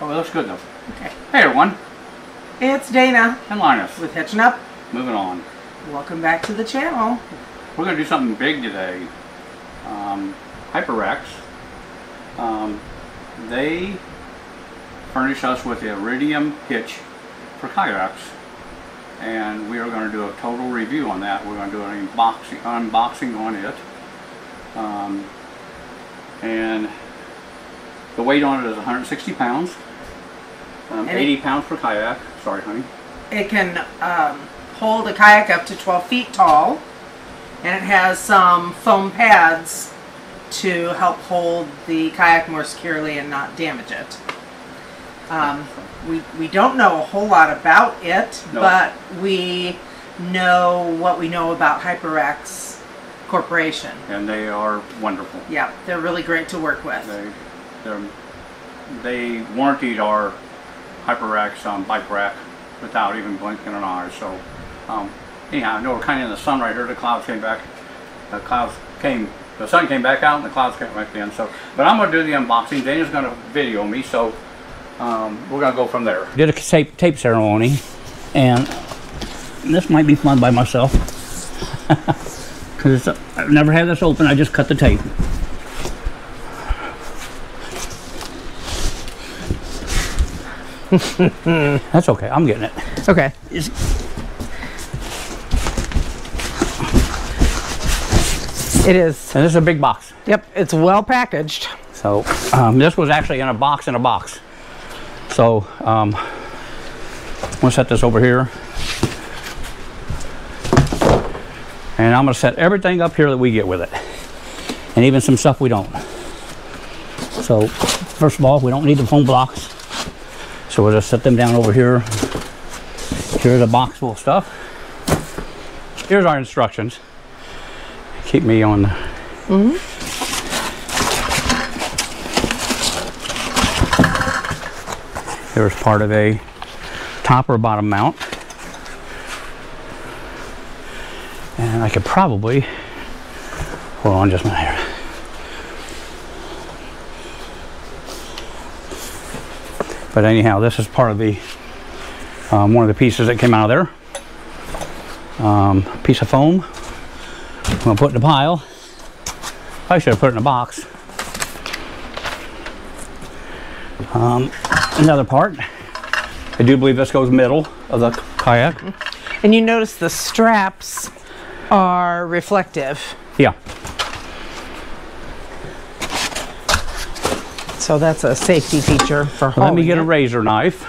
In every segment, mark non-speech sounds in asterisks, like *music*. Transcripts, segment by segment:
Oh, it looks good though. Okay. Hey everyone, It's Dana and Linus. with Hitching Up. Moving on. Welcome back to the channel. We're going to do something big today. Um, Hyperax. Um, they furnish us with the Iridium hitch for kayaks. And we are going to do a total review on that. We're going to do an unboxing, unboxing on it. Um, and the weight on it is 160 pounds. Um, And it- 80 pounds per kayak. Sorry, honey. It can um, hold a kayak up to 12 feet tall, and it has some foam pads to help hold the kayak more securely and not damage it. Um, we, we don't know a whole lot about it, No. but we know what we know about Hyperax Corporation. And they are wonderful. Yeah, they're really great to work with. They, they warranted our Hyperax um, bike rack without even blinking an eye. So, um, anyhow, I know we're kind of in the sun right here. The clouds came back. The clouds came. The sun came back out, and the clouds came back in. So, but I'm going to do the unboxing. Dana's going to video me. So, um, we're going to go from there. Did a tape tape ceremony, and this might be fun by myself *laughs* because I've never had this open. I just cut the tape. That's okay. I'm getting it. Okay. Is- It is. And this is a big box. Yep, it's well packaged. So um, this was actually in a box in a box. So um, I'm gonna set this over here. And I'm gonna set everything up here that we get with it. And even some stuff we don't. So first of all, we don't need the foam blocks. So we'll just set them down over here. Here's a box full of stuff. Here's our instructions. Keep me on Hmm. There's part of a top or bottom mount. And I could probably, hold on just a minute But anyhow, this is part of the, um, one of the pieces that came out of there. Um, piece of foam. I'm gonna put in a pile. I should have put it in a box. Um, another part. I do believe this goes middle of the kayak. And you notice the straps are reflective. Yeah. So that's a safety feature for Let me get a razor knife.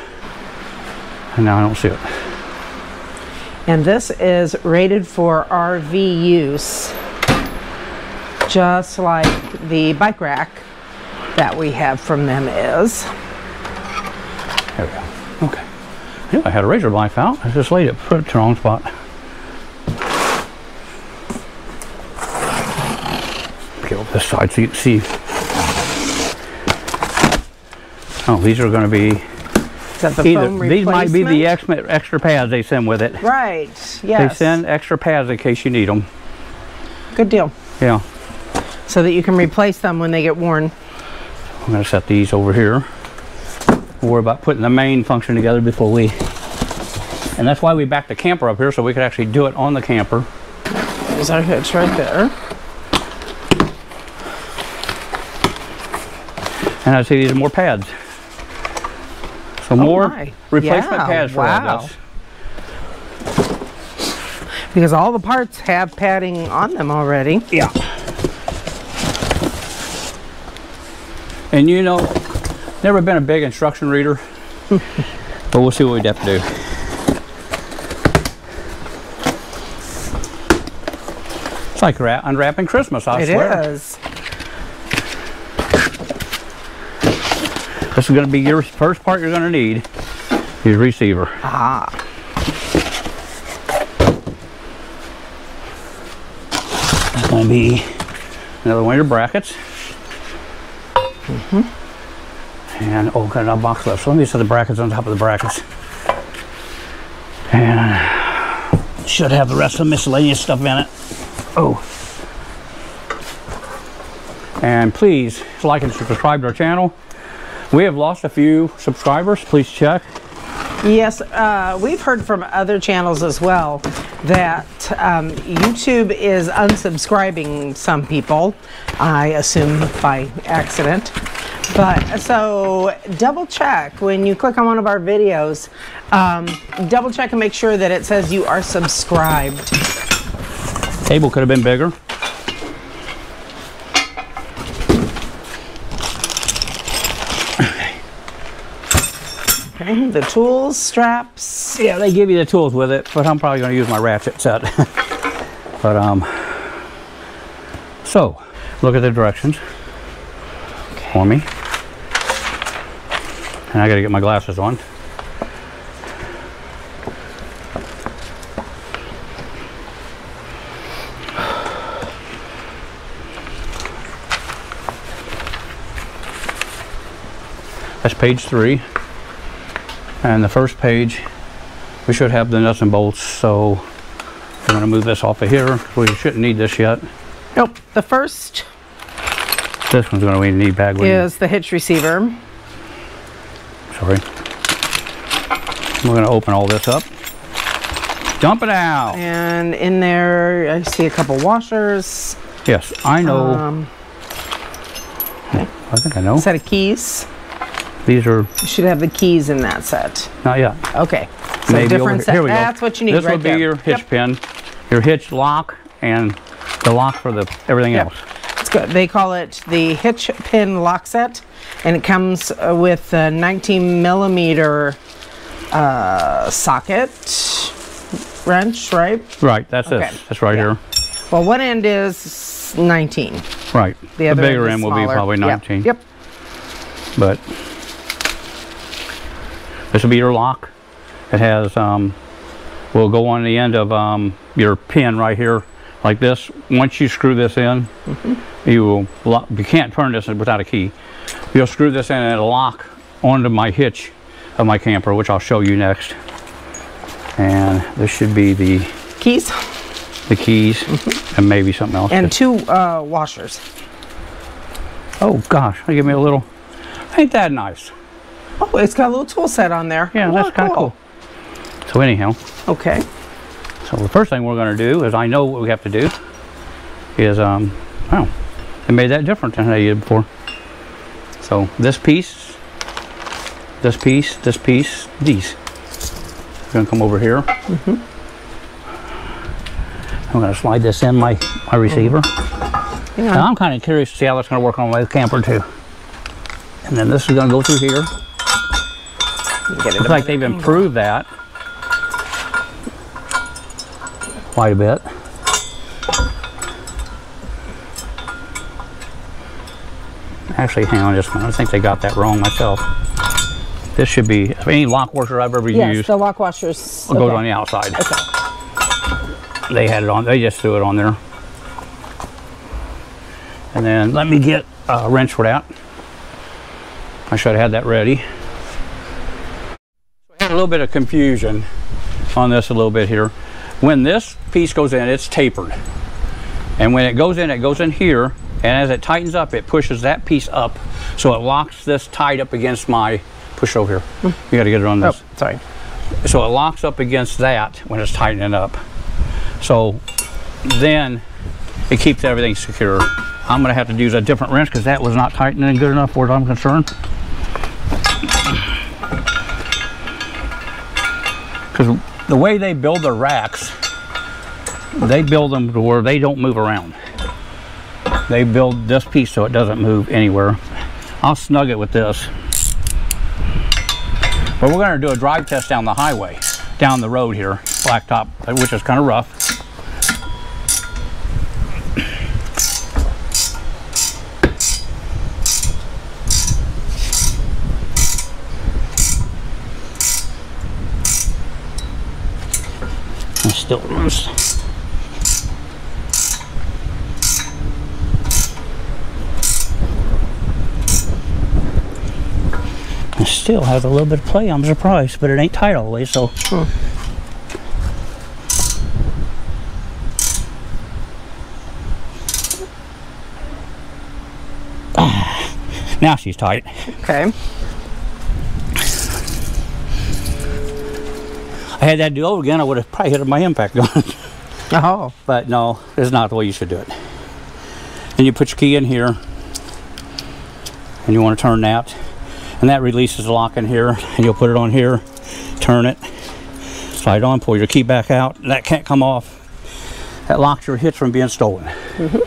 And now I don't see it. And this is rated for RV use, just like the bike rack that we have from them is. There we go. Okay. I knew I had a razor knife out. I just laid it, put it to the wrong spot. Get over this side so you can see. Oh, these are going to be the either. foam These might be the extra, extra pads they send with it. Right, Yes. They send extra pads in case you need them. Good deal. Yeah. So that you can replace them when they get worn. I'm going to set these over here. We'll worry about putting the main function together before we. And that's why we backed the camper up here so we could actually do it on the camper. There's our hitch right there. And I see these are more pads. So oh, more Oh my. replacement Yeah, pads for wow. Because all the parts have padding on them already. Yeah. And you know, never been a big instruction reader, *laughs* but we'll see what we'd have to do. It's like unwrapping Christmas, I It swear. is. This is going to be your first part you're going to need. Is receiver. Ah. That's going to be another one of your brackets. Mm -hmm. And oh, got another box left. So let me set the brackets on top of the brackets. And should have the rest of the miscellaneous stuff in it. Oh. And please like and subscribe to our channel. We have lost a few subscribers. Please check. Yes, uh, we've heard from other channels as well that um, YouTube is unsubscribing some people, I assume by accident. But so double check when you click on one of our videos, um, double check and make sure that it says you are subscribed. Table could have been bigger. The tools, straps. Yeah, they give you the tools with it, but I'm probably going to use my ratchet set. *laughs* but um, so look at the directions for me, and I got to get my glasses on. That's page three. And the first page, we should have the nuts and bolts. So I'm gonna move this off of here. We shouldn't need this yet. Nope, the first This one's gonna be a need bag. with- is the hitch receiver. Sorry. We're gonna open all this up. Dump it out. And in there, I see a couple washers, Yes, I know. um, I think I know. set of keys. These are You should have the keys in that set. not yet. Okay. So Maybe different here. set. Here we go. That's what you need This right would be there. your hitch Yep. pin, your hitch lock, and the lock for the everything Yep. else. It's good. They call it the hitch pin lock set, and it comes uh, with a 19 millimeter uh, socket wrench, right? Right, that's Okay. this. That's right Yeah. here. Well, one end is 19. Right. The other bigger end, end will be probably Yep. 19. Yep. But this will be your lock. It has, um, will go on the end of um, your pin right here, like this. Once you screw this in, you will lock, you can't turn this without a key. You'll screw this in and it'll lock onto my hitch of my camper, which I'll show you next. And this should be the, Keys the keys and maybe something else. and two uh, washers. oh gosh, give me a little, ain't that nice? Oh, it's got a little tool set on there. Yeah, Oh, that's kind of cool. So anyhow, Okay. so the first thing we're going to do is I know what we have to do is um oh they made that different than they did before. So this piece, this piece, this piece, these. We're going to come over here. I'm going to slide this in my my receiver. Hang Now. I'm kind of curious to see how that's going to work on my camper too. And then this is going to go through here. Get it Looks like they've improved that quite a bit. Actually, hang on just a minute. I think they got that wrong myself. This should be any lock washer I've ever Yes, used the lock washers. goes okay. on the outside. Okay. They had it on. They just threw it on there. And then let me get a wrench for that. I should have had that ready. A little bit of confusion on this a little bit here. When this piece goes in, it's tapered. And when it goes in, it goes in here. And as it tightens up, it pushes that piece up. So it locks this tight up against my, push over here. Hmm. You got to get it on Oh, this. sorry. So it locks up against that when it's tightening up. So then it keeps everything secure. I'm gonna have to use a different wrench because that was not tightening good enough where I'm concerned. Because the way they build their racks, they build them to where they don't move around. They build this piece so it doesn't move anywhere. I'll snug it with this. But we're going to do a drive test down the highway, down the road here, blacktop, which is kind of rough. Still loose. Still has a little bit of play. I'm surprised, but it ain't tight all the way, so. Ah, *sighs* now she's tight. Okay. I had that do over again, I would have probably hit my impact gun. *laughs* Oh. Uh-huh. but no, it's not the way you should do it. And you put your key in here, and you want to turn that, and that releases the lock in here, and you'll put it on here, turn it, slide on, pull your key back out, and that can't come off. That locks your hitch from being stolen. Mm-hmm.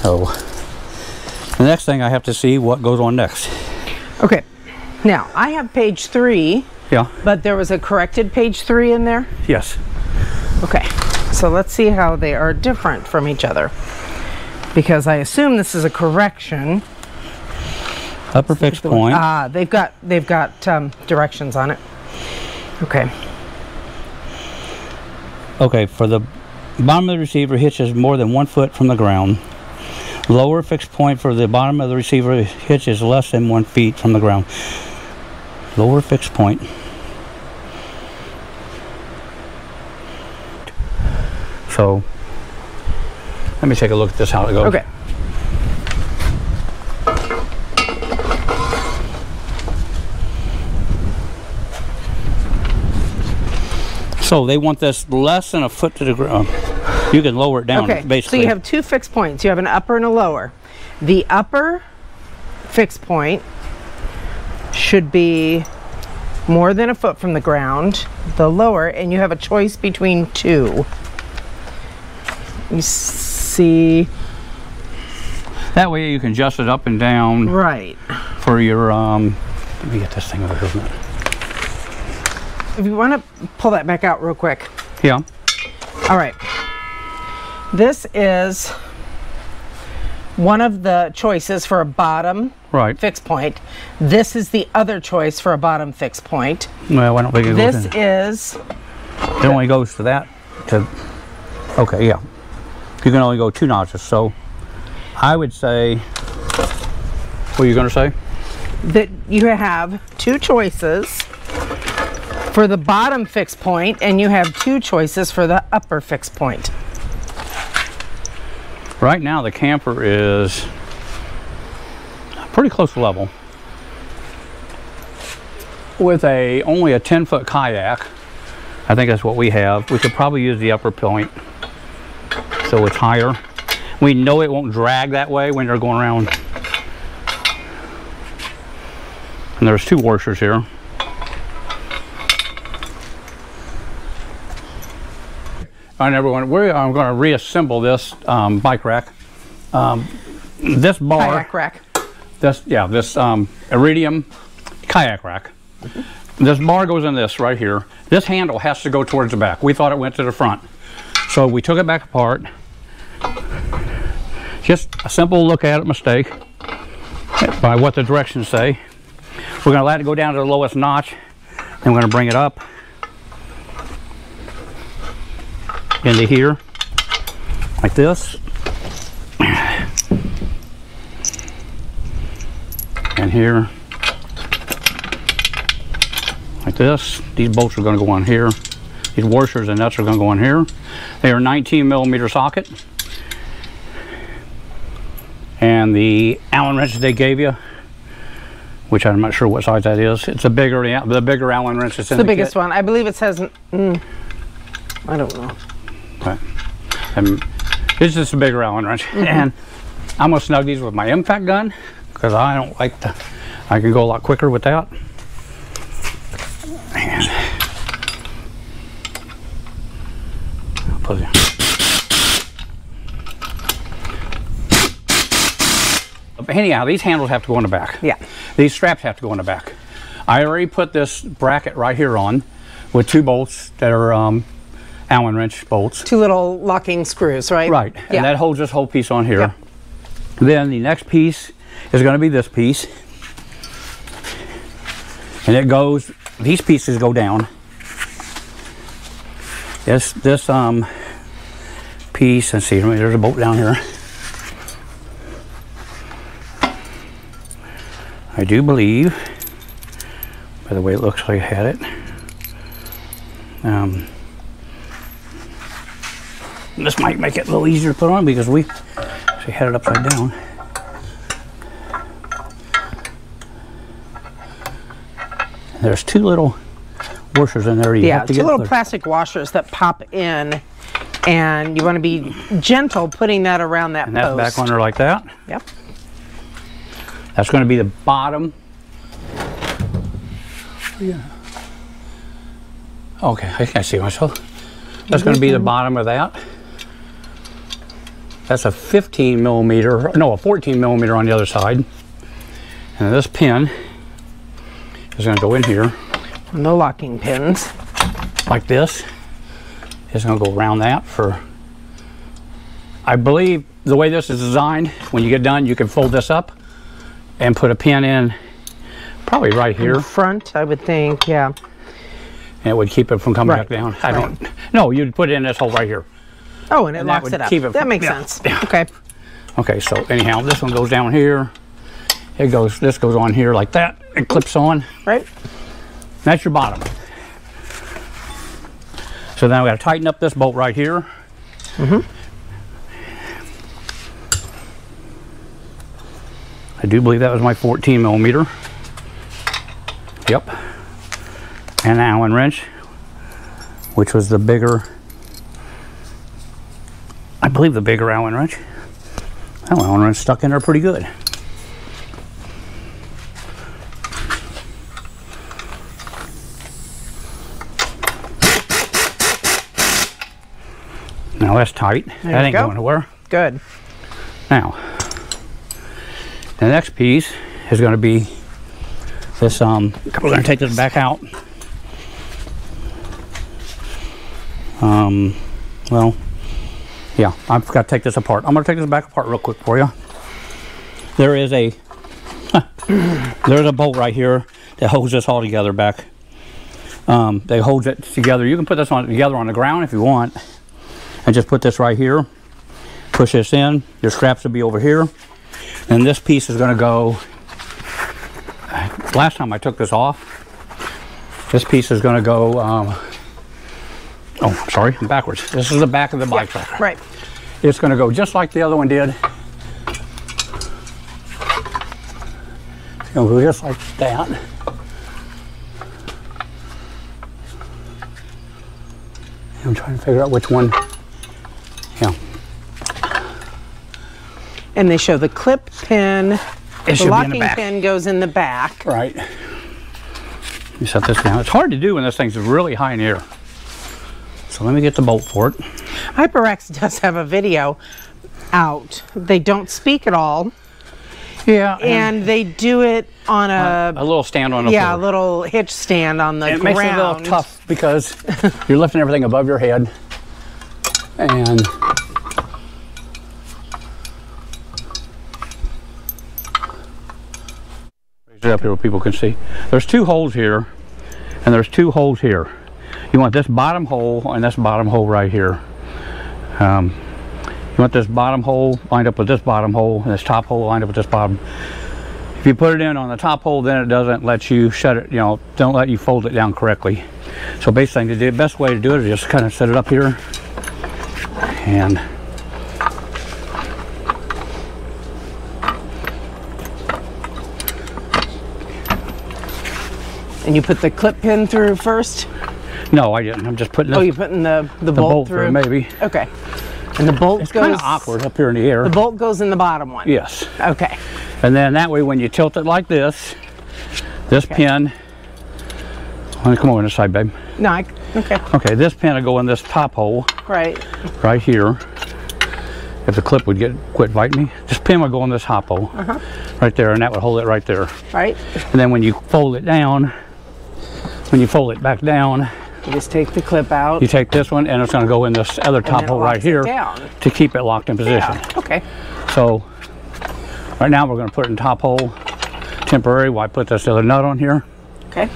So, the next thing I have to see what goes on next. Okay. Now, I have page three, Yeah, but there was a corrected page three in there. yes. Okay. So let's see how they are different from each other. Because I assume this is a correction. Upper fixed point. Ah, they've got they've got um, directions on it. Okay. Okay, for the bottom of the receiver hitch is more than one foot from the ground. Lower fixed point for the bottom of the receiver hitch is less than one feet from the ground. Lower fixed point. So, let me take a look at this how it goes. Okay. So they want this less than a foot to the ground. Uh, you can lower it down, Okay. basically. So you have two fixed points. You have an upper and a lower. The upper fixed point should be more than a foot from the ground. The lower, and you have a choice between two. You see, that way you can adjust it up and down right. for your um. Let me get this thing over here. If you want to pull that back out real quick. Yeah. All right. This is one of the choices for a bottom Right. fixed point. This is the other choice for a bottom fixed point. Well, I don't think it goes This in. is It only goes to that. To okay, yeah. You can only go two notches. So I would say. What are you going to say? that you have two choices for the bottom fixed point and you have two choices for the upper fixed point. Right now, the camper is pretty close to level. With a only a 10 foot kayak, I think that's what we have. We could probably use the upper point so it's higher. We know it won't drag that way when you're going around. And there's two washers here. All right, everyone, we're I'm going to reassemble this um, bike rack. Um, this bar, Kayak rack. this yeah, this um, iridium kayak rack. This bar goes in this right here. This handle has to go towards the back. We thought it went to the front, so we took it back apart. Just a simple look at it mistake by what the directions say. We're going to let it go down to the lowest notch, and we're going to bring it up into here like this. And here like this. These bolts are going to go on here. These washers and nuts are going to go on here. They are 19 millimeter socket. And the Allen wrench they gave you, which I'm not sure what size that is. It's a bigger, the bigger Allen wrench that's in The the, biggest kit. one. I believe it says, mm, I don't know. And it's just a bigger Allen wrench. And I'm gonna snug these with my impact gun because I don't like the, I can go a lot quicker with that. And I'll put it. But anyhow, these handles have to go in the back. Yeah. These straps have to go in the back. I already put this bracket right here on with two bolts that are um, Allen wrench bolts. Two little locking screws, right? Right, Yeah. and that holds this whole piece on here. Yeah. Then the next piece is going to be this piece. And it goes, these pieces go down. This, this um, piece, let's see, there's a bolt down here. I do believe, by the way it looks like I had it. Um, this might make it a little easier to put on because we actually had it upside down. There's two little washers in there. You Yeah, have to two get little the- plastic washers that pop in, and you want to be gentle putting that around that and that's post. back under like that. Yep. That's going to be the bottom. Yeah. Okay, I can see myself. That's going to be the mm-hmm. bottom of that. That's a 15 millimeter, no, a 14 millimeter on the other side. And this pin is going to go in here And the locking pins. like this. It's going to go around that for, I believe the way this is designed, when you get done, you can fold this up and put a pin in probably right here. Front, I would think. Yeah. and it would keep it from coming Right, back down. I don't. No, you'd put it in this hole right here. Oh, and it And locks it up. it that makes yeah, sense. yeah. Okay. Okay, so anyhow, this one goes down here. It goes. This goes on here like that. It clips on. Right. That's your bottom. So now we got to tighten up this bolt right here. Mm-hmm. I do believe that was my 14 millimeter. Yep. And an Allen wrench, which was the bigger, believe the bigger Allen wrench. That Allen wrench stuck in there pretty good. Now that's tight. that you ain't go. going nowhere. Good. Now, the next piece is going to be this. Um, we're going to take this back out. Um, well, yeah, I've got to take this apart. I'm going to take this back apart real quick for you. There is a *coughs* there's a bolt right here that holds this all together back. Um, they hold it together. You can put this on together on the ground if you want, and just put this right here push this in. Your straps will be over here. And this piece is going to go. Last time I took this off, this piece is going to go. Um, oh, sorry, I'm backwards. This is the back of the bike track. Right. It's going to go just like the other one did. It's going to go just like that. I'm trying to figure out which one. Yeah, And they show the clip pin. it The in the locking pin goes in the back. Right. You set this down. It's hard to do when this thing's really high in the air. So let me get the bolt for it. Hyperax *laughs* does have a video out. They don't speak at all, Yeah. and they do it on a a little stand on the yeah, a little hitch stand on the it ground. makes it a little tough because you're lifting everything above your head. And raise it up here where people can see. There's two holes here, and there's two holes here. You want this bottom hole and this bottom hole right here. Um, you want this bottom hole lined up with this bottom hole, and this top hole lined up with this bottom. If you put it in on the top hole, then it doesn't let you shut it, you know, don't let you fold it down correctly. So basically, the best way to do it is just kind of set it up here and And you put the clip pin through first. No, I didn't. I'm just putting Oh, you're putting the the, the bolt, bolt through. maybe. Okay. And the bolt It's goes kind of awkward up here in the air. The bolt goes in the bottom one. yes. Okay. And then that way, when you tilt it like this, this pin. Let me come over on this side, babe. No. I, okay. Okay, this pin will go in this top hole Right. right here. If the clip would get quit biting me, this pin would go in this hop hole Uh-huh. right there, and that would hold it right there. Right. And then when you fold it down, when you fold it back down, You just take the clip out. you take this one and it's going to go in this other top hole right here to keep it locked in position. Yeah. Okay. So right now we're going to put it in top hole temporary while I put this other nut on here. Okay.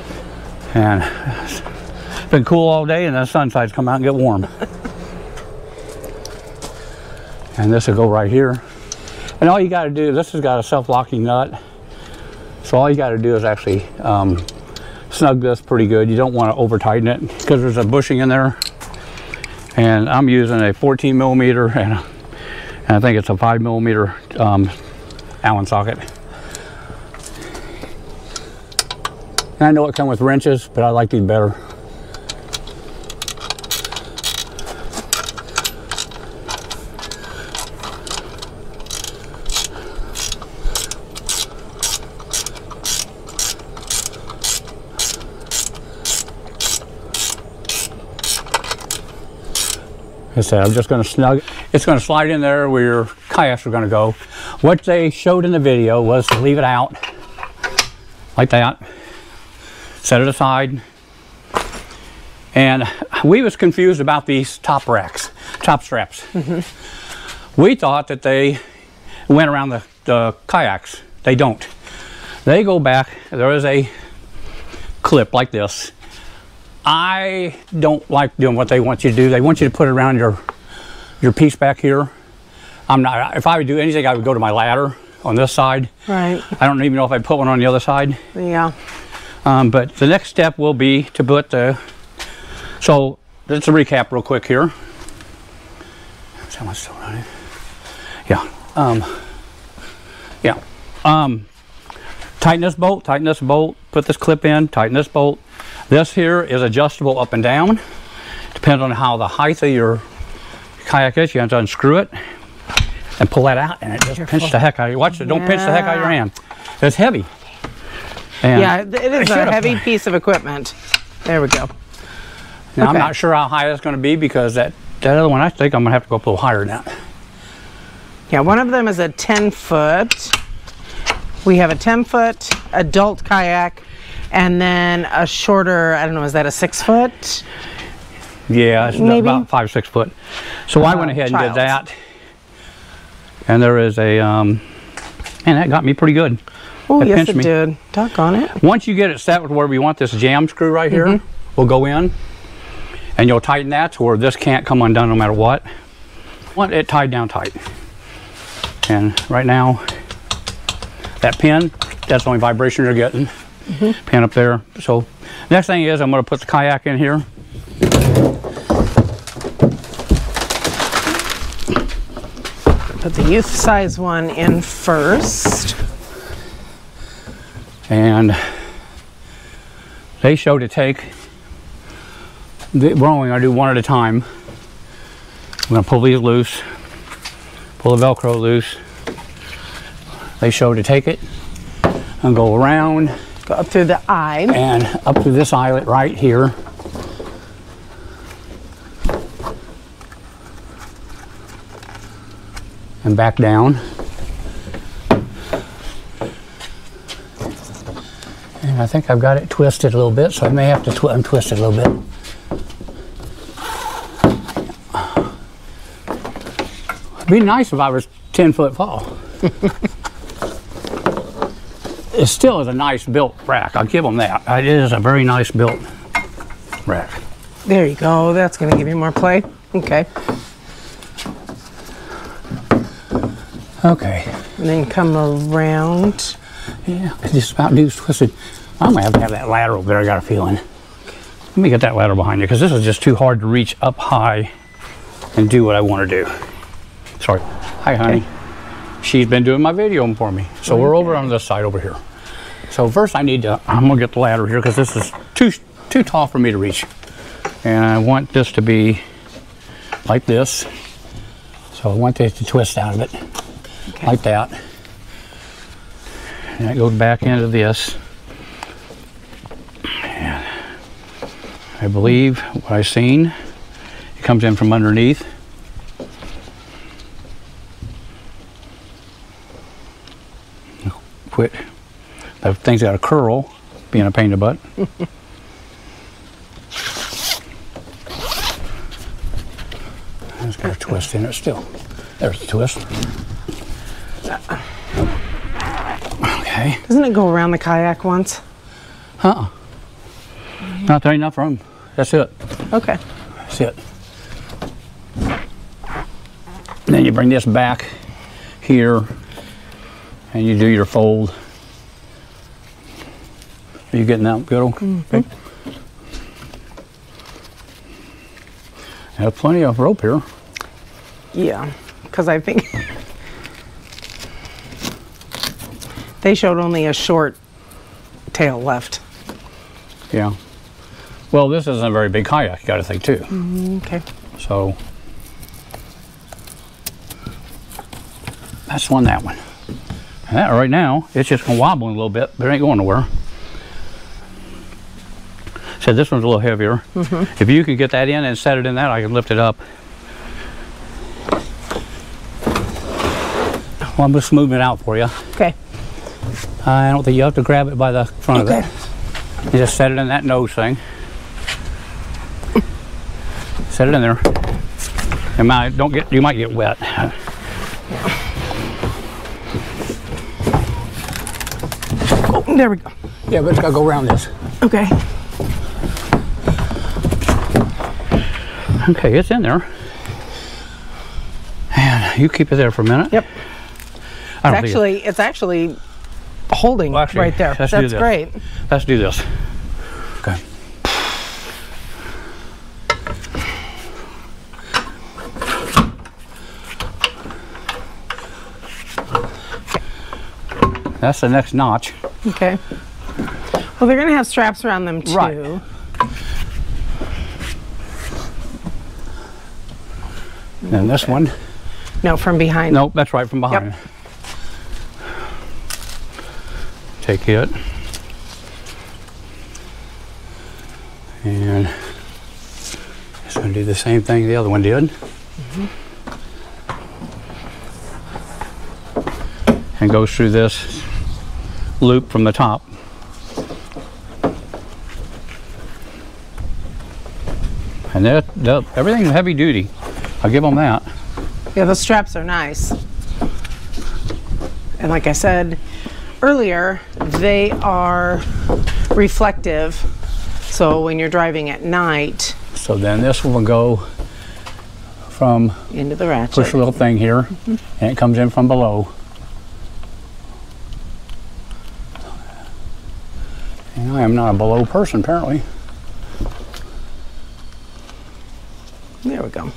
And it's been cool all day and the sun side's come out and get warm. *laughs* and this will go right here. And all you got to do, this has got a self-locking nut. So all you got to do is actually um, snug this pretty good. You don't want to over tighten it because there's a bushing in there. And I'm using a 14 millimeter and, and I think it's a five millimeter um, Allen socket. And I know it come with wrenches, but I like these better. Said, I'm just going to snug, it's going to slide in there where your kayaks are going to go. What they showed in the video was to leave it out like that, set it aside. And we was confused about these top racks, top straps. Mm-hmm. We thought that they went around the, the kayaks. They don't. They go back, there is a clip like this I don't like doing what they want you to do. They want you to put it around your your piece back here. I'm not. If I would do anything, I would go to my ladder on this side. Right. I don't even know if I put one on the other side. Yeah. Um, but the next step will be to put the. So let's recap real quick here. Is that one still running? Yeah. Um, yeah. Um, tighten this bolt. Tighten this bolt. Put this clip in. Tighten this bolt. This here is adjustable up and down. Depends on how the height of your kayak is. You have to unscrew it and pull that out, and it just pinch the heck out of you. Watch it. Don't pinch the heck out of your hand. It's heavy. And Yeah, it is a heavy piece of equipment. There we go. Now, I'm not sure how high that's going to be because that, that other one, I think I'm going to have to go up a little higher than that. Yeah, one of them is a 10 foot. We have a 10 foot adult kayak and then a shorter, I don't know, is that a six foot? Yeah, it's Maybe. about five, six foot. So I went Uh, ahead and child. did that. And there is a, um, man, that got me pretty good. Oh, yes, it me. did. Duck on it. Once you get it set with where we want this jam screw right here, Mm-hmm. will go in and you'll tighten that to where this can't come undone no matter what. Want it tied down tight. And right now, that pin, that's the only vibration you're getting. Mm-hmm. Pin up there. So next thing is I'm going to put the kayak in here. Put the youth size one in first. and they show to take the, we're only going to do one at a time I'm going to pull these loose pull the velcro loose they show to take it and go around Up through the eye. and up through this eyelet right here. And back down. And I think I've got it twisted a little bit so I may have to twi- untwist it a little bit. It'd be nice if I was 10 foot tall *laughs* it still is a nice built rack. I'll give them that. Uh, it is a very nice built rack. There you go. That's going to give you more play. Okay. Okay. And then come around. Yeah, just about dude's twisted. I'm going to have to have that over there. I got a feeling. Let me get that ladder behind you because this is just too hard to reach up high and do what I want to do. Sorry. Hi, honey. She's been doing my video for me. So we're over on this side over here. So first I need to, I'm gonna get the ladder here because this is too, too tall for me to reach. And I want this to be like this. So I want this to twist out of it, like that. And that goes back into this. And I believe what I've seen, it comes in from underneath. Quit. The thing's got a curl, being a pain in the butt. *laughs* It's got a twist in it still. There's the twist. Okay. Doesn't it go around the kayak once? Uh-uh. Not there ain't enough room. That's it. Okay. That's it. And then you bring this back here and you do your fold. Are you getting that good? Mm-hmm. Okay. I have plenty of rope here. Yeah. Because I think they showed only a short tail left. Yeah. Well, this isn't a very big kayak, you got to think too. Mm-hmm, okay. So that's one, that one. That right now, it's just wobble a little bit, but it ain't going nowhere. Said this one's a little heavier. Mm-hmm. If you could get that in and set it in that, I can lift it up. Well, I'm just moving it out for you. Okay. I don't think you have to grab it by the front Okay. of it. You just set it in that nose thing. Set it in there. And might don't get you might get wet. There we go. Yeah, but it's gotta go around this. Okay. Okay, it's in there. And you keep it there for a minute. Yep. I It's don't think it- actually it's actually holding Well, actually, right there. let's do That's this. great. let's do this. Okay. That's the next notch. Okay. Well, they're gonna have straps around them too. Right. And this one. No, from behind. Nope, that's right from behind. Yep. Take it. And it's going to do the same thing the other one did. Mhm. And goes through this loop from the top. And that, that everything's heavy duty. I'll give them that. Yeah, the straps are nice. And like I said earlier, they are reflective. So when you're driving at night So then this will go from into the ratchet. push a little thing here, mm-hmm. and it comes in from below. I am not a below person, apparently. There we go.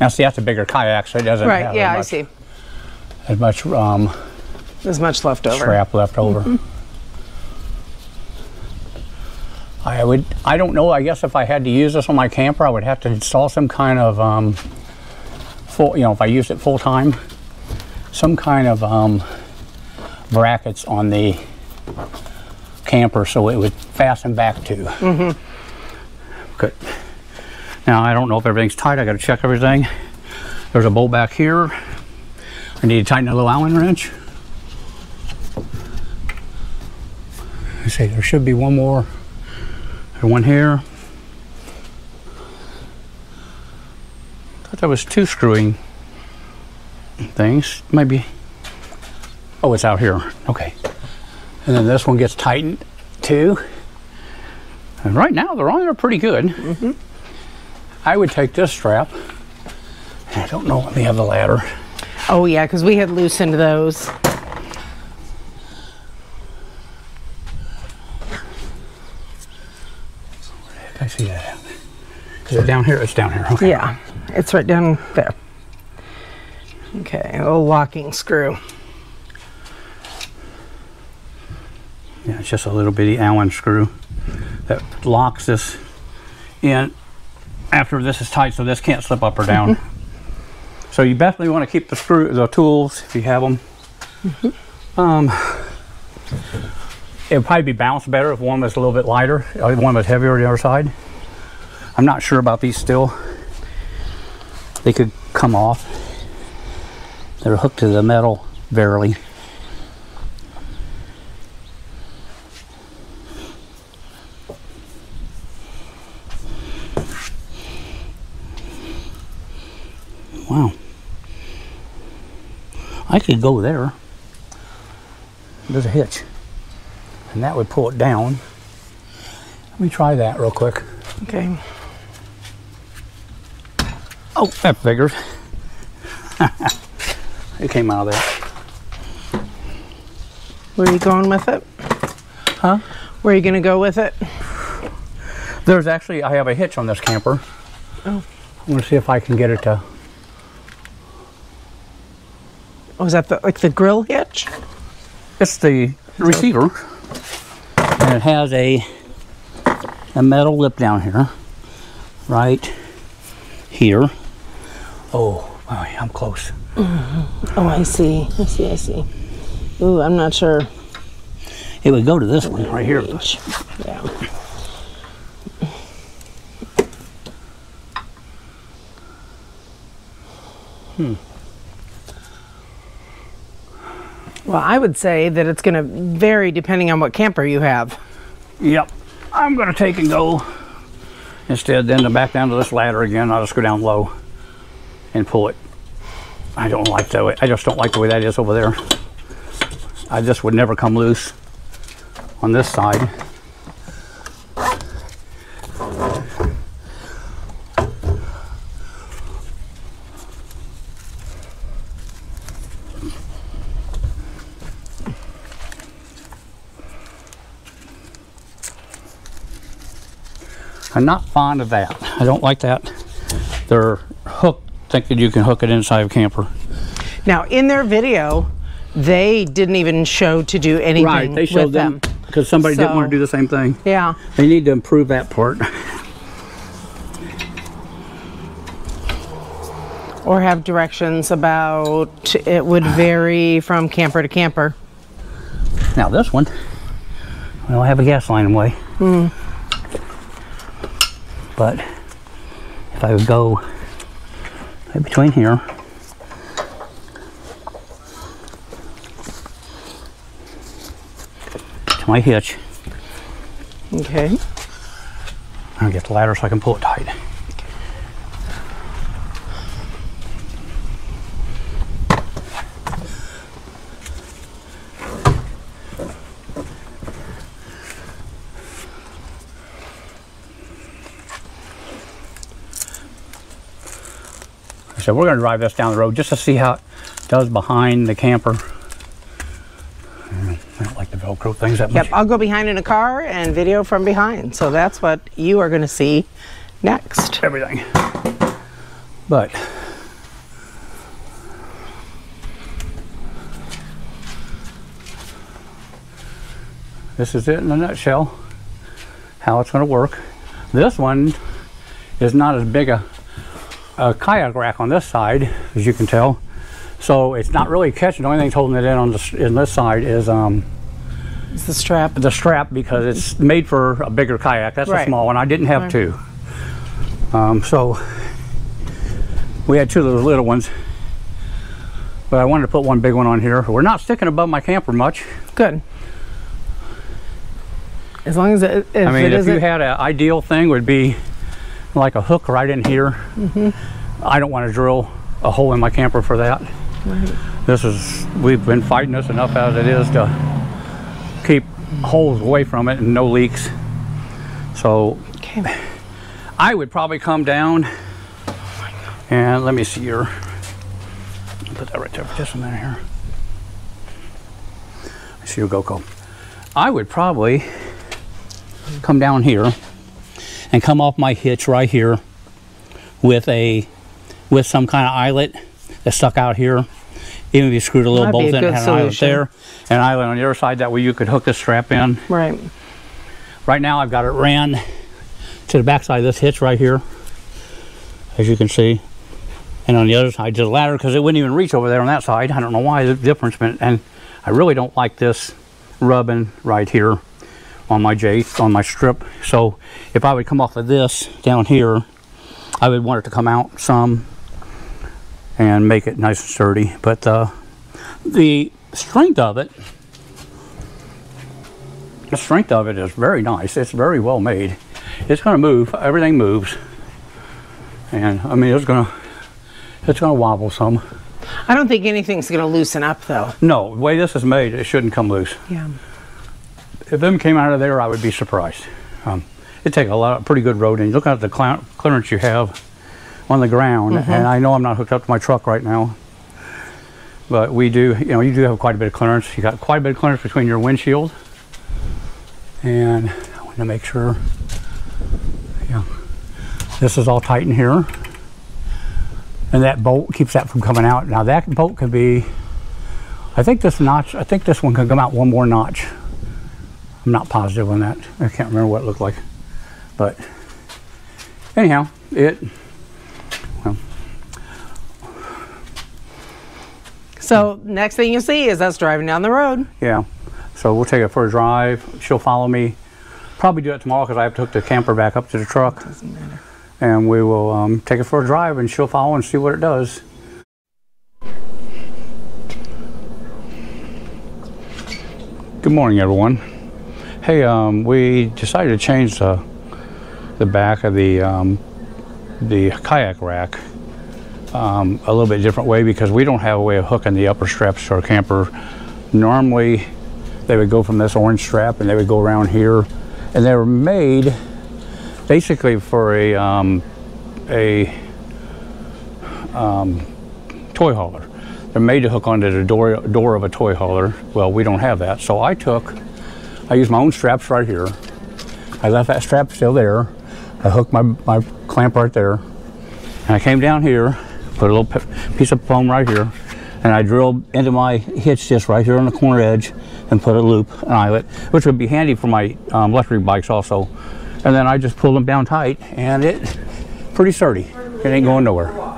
Now, see, that's a bigger kayak, so it doesn't Right, have yeah, as I see. as much um, There's much left over. strap left over. Mm-hmm. I would, I don't know, I guess if I had to use this on my camper, I would have to install some kind of, um, full, you know, if I used it full time, some kind of um, brackets on the camper so it would fasten back to. Mm-hmm. Good. Now, I don't know if everything's tight, I gotta check everything. There's a bolt back here. I need to tighten a little Allen wrench. Let's see, there should be one more. There's one here. Thought that was two screwing things. Maybe. Oh, it's out here. Okay. And then this one gets tightened too. And right now they're on there pretty good. Mm -hmm. I would take this strap. I don't know. Let me have the ladder. Oh yeah, because we had loosened those. I see that. Is it down here? It's down here. Okay. Yeah, it's right down there. Okay, a little locking screw. Yeah, it's just a little bitty Allen screw that locks this in after this is tight so this can't slip up or down. Mm-hmm. so you definitely want to keep the screw, the tools if you have them. Mm-hmm. Um, it would probably be balanced better if one was a little bit lighter, or one was heavier on the other side. I'm not sure about these still. They could come off. They're hooked to the metal barely. Wow. I could go there. There's a hitch. And that would pull it down. Let me try that real quick. Okay. Oh, that figures. *laughs* it came out of there. Where are you going with it? Huh? Where are you gonna go with it? There's actually, I have a hitch on this camper. Oh. I'm going to see if I can get it to. Oh, is that the, like the grill hitch? It's the receiver, and it has a a metal lip down here, right here. Oh, I'm close. Oh, I see. I see. I see. Ooh, I'm not sure. It would go to this one right here. Yeah. Hmm. Well, I would say that it's going to vary depending on what camper you have. Yep. I'm going to take and go instead then to back down to this ladder again. I'll just go down low and pull it. I don't like the way, I just don't like the way that is over there. I just would never come loose on this side. I'm not fond of that. I don't like that. They're hooked, thinking you can hook it inside of a camper. Now, in their video, they didn't even show to do anything Right, they with showed them them. because somebody didn't want to do the same thing. Yeah. They need to improve that part. Or have directions about it would vary from camper to camper. Now this one, we don't have a gas line in the way. Hmm. But if I would go right between here, to my hitch, Okay. I'll get the ladder so I can pull it tight. So we're going to drive this down the road just to see how it does behind the camper. I don't like the Velcro things that much. Yep, I'll go behind in a car and video from behind. So that's what you are going to see next. everything. But this is it in a nutshell. How it's going to work. This one is not as big a, a kayak rack on this side, as you can tell. So it's not really catching. The only thing holding it in on this in this side is um, It's the strap. the strap because it's made for a bigger kayak. That's a small one. I didn't have Right. two. Um, so we had two of those little ones. But I wanted to put one big one on here. We're not sticking above my camper much. Good. As long as it, if I mean, it if you had an ideal thing, would be like a hook right in here. Mm-hmm. I don't want to drill a hole in my camper for that. This is we've been fighting this enough as it is to keep holes away from it and no leaks. So okay. I would probably come down and let me see your. Put that right there for just a minute here. I see your GoCo. I would probably come down here and come off my hitch right here with a with some kind of eyelet that stuck out here. Even if you screwed a little That'd bolt a in, it had an eyelet there, and an eyelet on the other side. That way you could hook the strap in. Right. Right now I've got it ran to the back side of this hitch right here, as you can see. And on the other side to the ladder because it wouldn't even reach over there on that side. I don't know why the difference, but and I really don't like this rubbing right here on my J on my strip. So if I would come off of this down here, I would want it to come out some and make it nice and sturdy. But uh, the strength of it the strength of it is very nice. It's very well made. It's going to move. Everything moves, and I mean it's going to it's going to wobble some. I don't think anything's going to loosen up though. No, the way this is made, it shouldn't come loose. Yeah. If them came out of there, I would be surprised. Um, it take a lot, pretty good road, and you look at the clearance you have on the ground. And I know I'm not hooked up to my truck right now, but we do. You know, you do have quite a bit of clearance. You got quite a bit of clearance between your windshield, and I want to make sure Yeah. This is all tight in here. And that bolt keeps that from coming out. Now that bolt can be, I think this notch, I think this one can come out one more notch. I'm not positive on that. I can't remember what it looked like. But anyhow, it, well, So next thing you see is us driving down the road. yeah. So we'll take it for a drive. She'll follow me. Probably do it tomorrow because I have to hook the camper back up to the truck. Doesn't matter. and we will um, take it for a drive and she'll follow and see what it does. Good morning, everyone. Hey, um, we decided to change the the back of the um, the kayak rack um, a little bit different way because we don't have a way of hooking the upper straps to our camper. Normally, they would go from this orange strap and they would go around here, and they were made basically for a um, a um, toy hauler. They're made to hook onto the door door of a toy hauler. Well, we don't have that, so I took I use my own straps right here. I left that strap still there. I hooked my, my clamp right there, and I came down here, put a little piece of foam right here, and I drilled into my hitch just right here on the corner edge, and put a loop, an eyelet, which would be handy for my um, electric bikes also. And then I just pulled them down tight, and it pretty sturdy. It ain't going nowhere.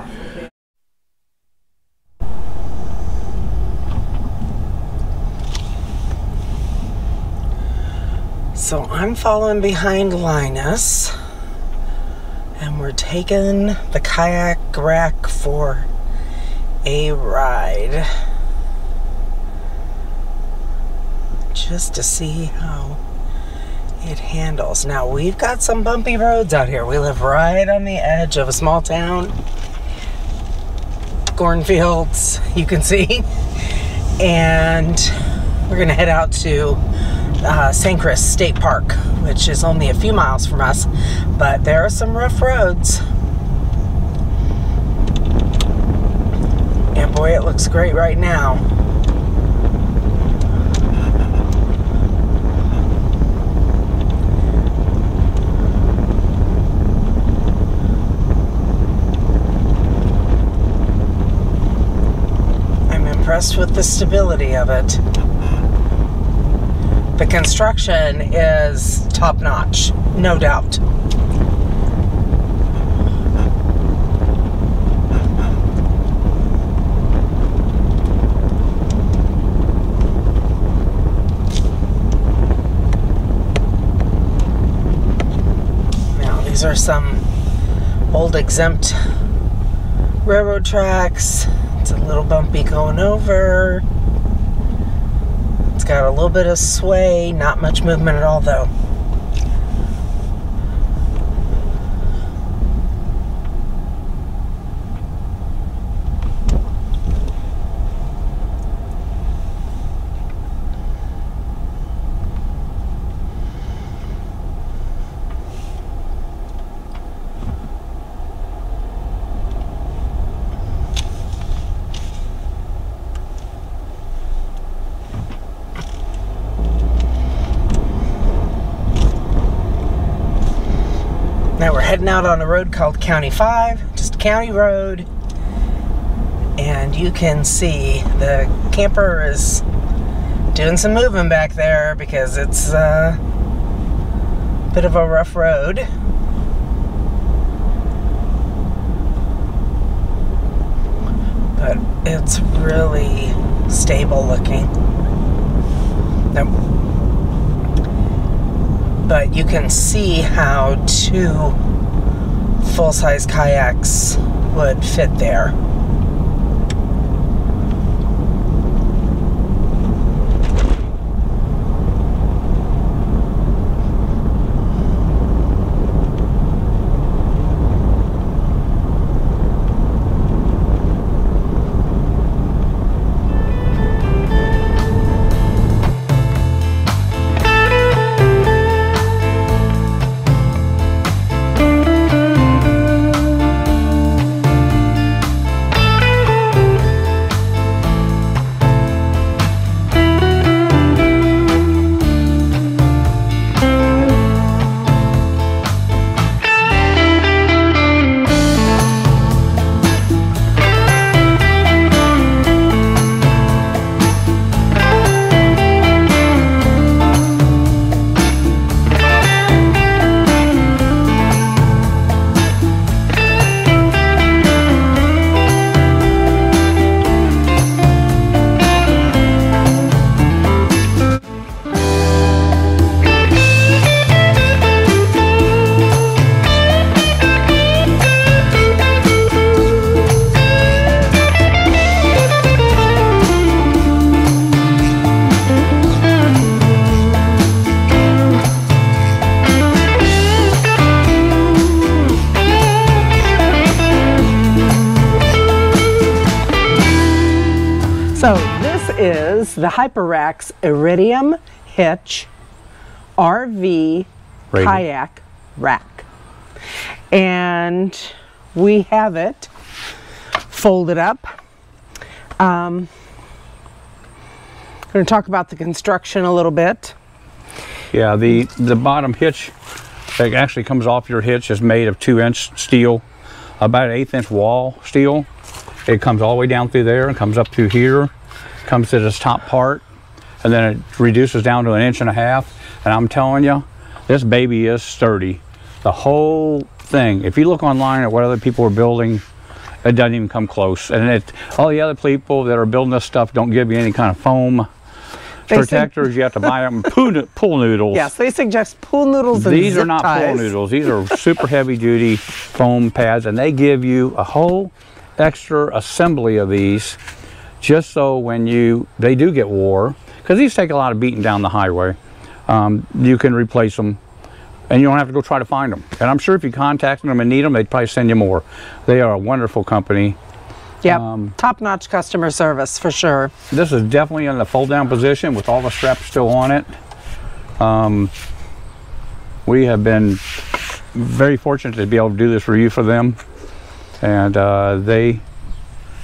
So I'm following behind Linus, and we're taking the kayak rack for a ride. Just to see how it handles. Now, we've got some bumpy roads out here. We live right on the edge of a small town. Cornfields, you can see. *laughs* And we're gonna head out to uh, St. Chris State Park, which is only a few miles from us, but there are some rough roads. And boy, it looks great right now. I'm impressed with the stability of it. The construction is top notch, no doubt. Now, these are some old exempt railroad tracks. It's a little bumpy going over. Got a little bit of sway, not much movement at all though. Out on a road called County 5, just county road. And you can see the camper is doing some moving back there because it's uh, a bit of a rough road. But it's really stable looking. Now, but you can see how two full size kayaks would fit there. Iridium Hitch RV kayak rack. And we have it folded up. Um, going to talk about the construction a little bit. Yeah, the, the bottom hitch that actually comes off your hitch is made of two inch steel, about an eighth inch wall steel. It comes all the way down through there and comes up through here, comes to this top part, and then it reduces down to an inch and a half. And I'm telling you, this baby is sturdy. The whole thing, if you look online at what other people are building, it doesn't even come close. And it, all the other people that are building this stuff don't give you any kind of foam They protectors. You have to buy them pool, pool noodles. Yes, they suggest pool noodles and These are not ties. pool noodles. These are super heavy duty foam pads, and they give you a whole extra assembly of these just so when you they do get wore because these take a lot of beating down the highway. Um, you can replace them and you don't have to go try to find them and i'm sure if you contacted them and need them they'd probably send you more. They are a wonderful company. Yep, Um, top-notch customer service for sure. this is definitely in the fold down position with all the straps still on it. Um, we have been very fortunate to be able to do this review for them, and uh, they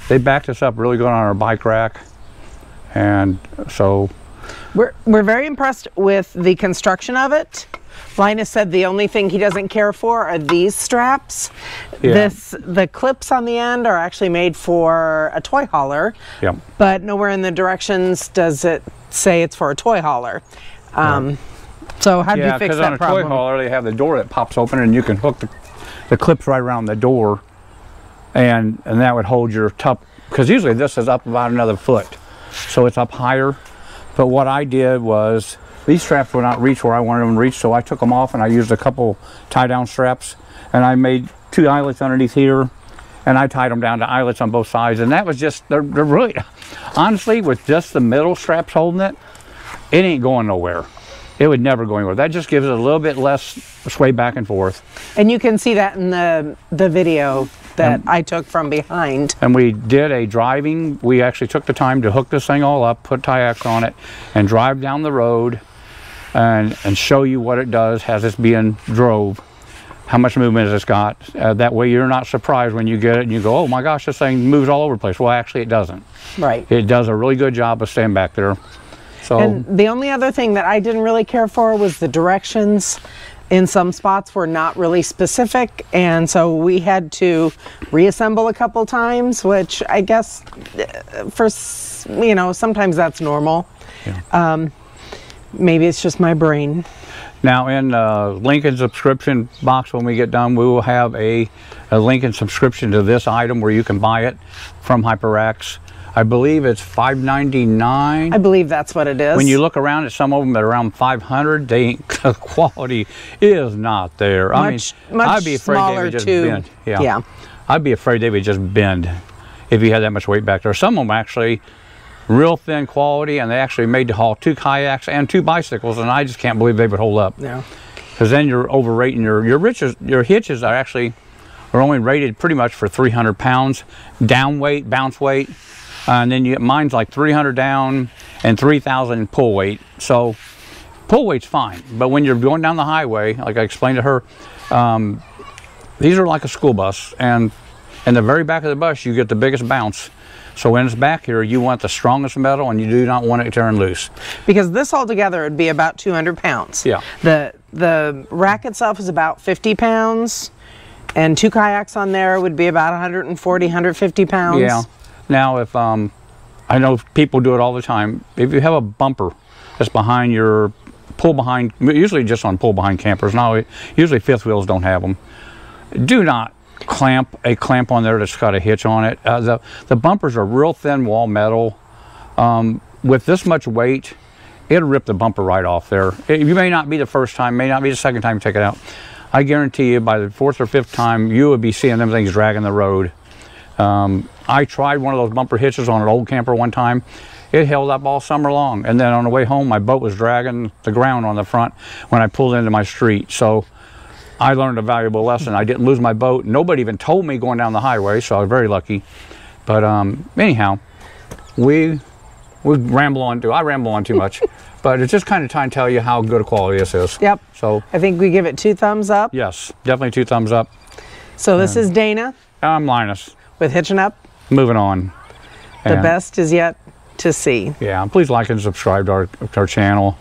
they backed us up really good on our bike rack, and so We're, we're very impressed with the construction of it. Linus said the only thing he doesn't care for are these straps. Yeah. This the clips on the end are actually made for a toy hauler, yeah. but nowhere in the directions does it say it's for a toy hauler. Um, So how did Yeah, you fix because that on a problem? toy hauler they have the door that pops open and you can hook the, the clips right around the door, and and that would hold your top. Because usually this is up about another foot, so it's up higher. But what I did was these straps would not reach where I wanted them to reach, so I took them off and I used a couple tie down straps, and I made two eyelets underneath here, and I tied them down to eyelets on both sides, and that was just they're, they're really honestly with just the middle straps holding it, it ain't going nowhere. It would never go anywhere. That just gives it a little bit less sway back and forth. And you can see that in the the video that I took from behind. And we did a driving. We actually took the time to hook this thing all up, put kayaks on it, and drive down the road, and and show you what it does as it's being drove, how much movement has it's got. Uh, that way you're not surprised when you get it and you go, oh my gosh, this thing moves all over the place. Well, actually it doesn't. Right. It does a really good job of staying back there. So And the only other thing that I didn't really care for was the directions. In some spots were not really specific, and so we had to reassemble a couple times, which I guess uh, for you know sometimes that's normal. Um, maybe it's just my brain. Now in uh, Lincoln subscription box when we get done, we will have a, a Lincoln subscription to this item where you can buy it from Hyperax. I believe it's $5.99. I believe that's what it is. When you look around at some of them at around 500, they ain't, *laughs* the quality is not there. I Much- mean, much I'd be afraid they smaller would just tube. bend. Yeah. Yeah. I'd be afraid they would just bend if you had that much weight back there. Some of them actually real thin quality and they actually made to haul two kayaks and two bicycles and I just can't believe they would hold up no. because then you're overrating your your riches your hitches are actually are only rated pretty much for 300 pounds down weight bounce weight and then you get mine's like 300 down and 3000 pull weight so pull weight's fine but when you're going down the highway like i explained to her um, these are like a school bus and in the very back of the bus you get the biggest bounce so when it's back here you want the strongest metal and you do not want it to turn loose because this altogether would be about 200 pounds. Yeah. The the rack itself is about 50 pounds, and two kayaks on there would be about 140, 150 pounds. Yeah. Now, if um, I know people do it all the time. If you have a bumper that's behind your pull behind, usually just on pull behind campers. Now, usually fifth wheels don't have them. Do not clamp a clamp on there that's got a hitch on it. Uh, the the bumpers are real thin wall metal. Um, with this much weight, it'll rip the bumper right off there. It, you may not be the first time, may not be the second time you take it out. I guarantee you, by the fourth or fifth time, you would be seeing them things dragging the road. Um, I tried one of those bumper hitches on an old camper one time. It held up all summer long. And then on the way home, my boat was dragging the ground on the front when I pulled into my street. So I learned a valuable lesson. I didn't lose my boat. Nobody even told me going down the highway, so I was very lucky. But um, anyhow, we we ramble on too. I ramble on too much, *laughs* but it's just kind of time to tell you how good a quality this is. Yep. So I think we give it two thumbs up. Yes, definitely two thumbs up. So this and is Dana. I'm Linus with Hitching Up. Moving on. And the best is yet to see. Yeah, please like and subscribe to our, to our channel.